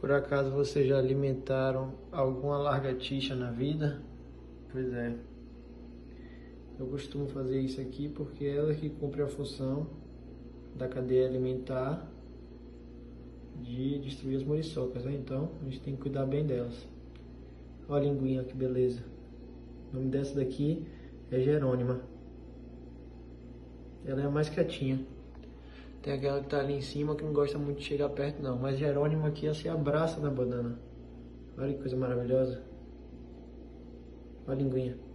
Por acaso vocês já alimentaram alguma largatixa na vida? Pois é. Eu costumo fazer isso aqui porque é ela que cumpre a função da cadeia alimentar de destruir as muriçocas, né? Então a gente tem que cuidar bem delas. Olha a linguinha, que beleza. O nome dessa daqui é Jerônima. Ela é a mais quietinha. Tem aquela que tá ali em cima que não gosta muito de chegar perto não. Mas Jerônimo aqui ela se abraça na banana. Olha que coisa maravilhosa. Olha a linguinha.